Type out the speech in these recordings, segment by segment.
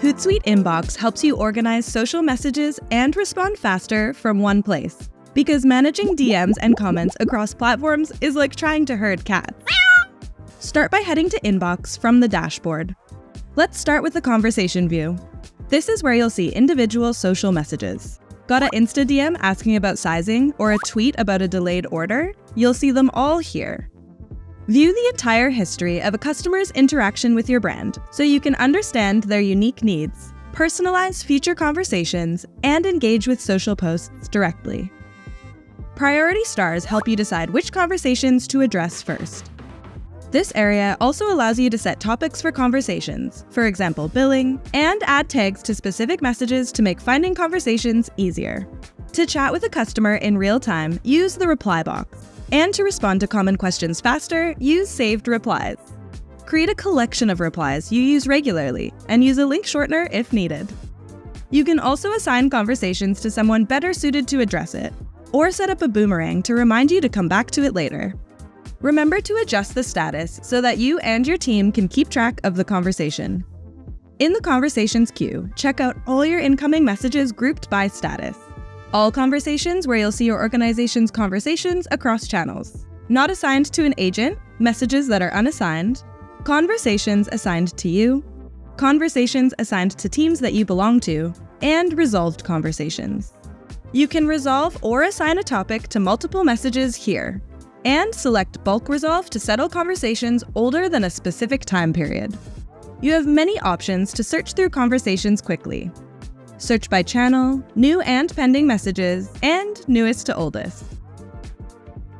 Hootsuite Inbox helps you organize social messages and respond faster from one place. Because managing DMs and comments across platforms is like trying to herd cats. Start by heading to Inbox from the dashboard. Let's start with the conversation view. This is where you'll see individual social messages. Got an Insta DM asking about sizing or a tweet about a delayed order? You'll see them all here. View the entire history of a customer's interaction with your brand so you can understand their unique needs, personalize future conversations, and engage with social posts directly. Priority stars help you decide which conversations to address first. This area also allows you to set topics for conversations, for example, billing, and add tags to specific messages to make finding conversations easier. To chat with a customer in real time, use the reply box. And to respond to common questions faster, use saved replies. Create a collection of replies you use regularly, and use a link shortener if needed. You can also assign conversations to someone better suited to address it, or set up a boomerang to remind you to come back to it later. Remember to adjust the status so that you and your team can keep track of the conversation. In the Conversations queue, check out all your incoming messages grouped by status. All conversations where you'll see your organization's conversations across channels. Not assigned to an agent, messages that are unassigned, conversations assigned to you, conversations assigned to teams that you belong to, and resolved conversations. You can resolve or assign a topic to multiple messages here, and select Bulk Resolve to settle conversations older than a specific time period. You have many options to search through conversations quickly, search by channel, new and pending messages, and newest to oldest.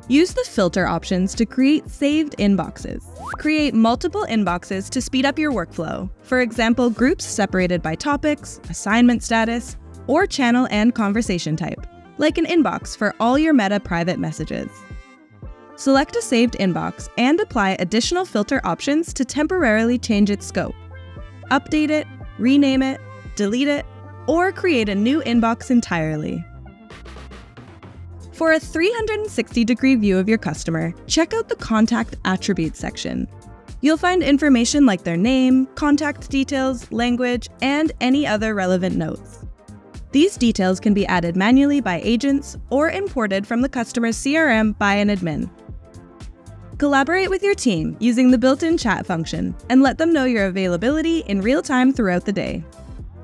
Use the filter options to create saved inboxes. Create multiple inboxes to speed up your workflow. For example, groups separated by topics, assignment status, or channel and conversation type, like an inbox for all your Meta private messages. Select a saved inbox and apply additional filter options to temporarily change its scope. Update it, rename it, delete it, or create a new inbox entirely. For a 360 degree view of your customer, check out the Contact Attributes section. You'll find information like their name, contact details, language, and any other relevant notes. These details can be added manually by agents or imported from the customer's CRM by an admin. Collaborate with your team using the built-in chat function and let them know your availability in real time throughout the day.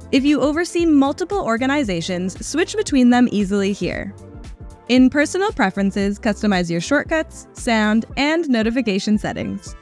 If you oversee multiple organizations, switch between them easily here. In Personal Preferences, customize your shortcuts, sound, and notification settings.